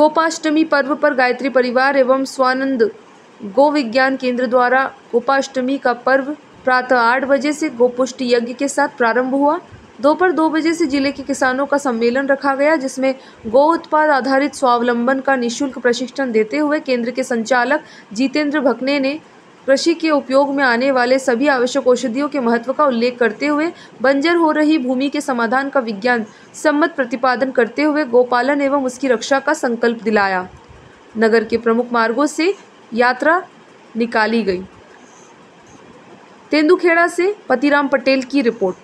गोपाष्टमी पर्व पर गायत्री परिवार एवं स्वानंद गो विज्ञान केंद्र द्वारा गोपाष्टमी का पर्व प्रातः आठ बजे से गोपुष्टि यज्ञ के साथ प्रारंभ हुआ। दोपहर दो बजे से ज़िले के किसानों का सम्मेलन रखा गया, जिसमें गो उत्पाद आधारित स्वावलंबन का निशुल्क प्रशिक्षण देते हुए केंद्र के संचालक जितेंद्र भकने ने कृषि के उपयोग में आने वाले सभी आवश्यक औषधियों के महत्व का उल्लेख करते हुए बंजर हो रही भूमि के समाधान का विज्ञान सम्मत प्रतिपादन करते हुए गोपालन एवं उसकी रक्षा का संकल्प दिलाया। नगर के प्रमुख मार्गों से यात्रा निकाली गई। तेंदुखेड़ा से पतिराम पटेल की रिपोर्ट।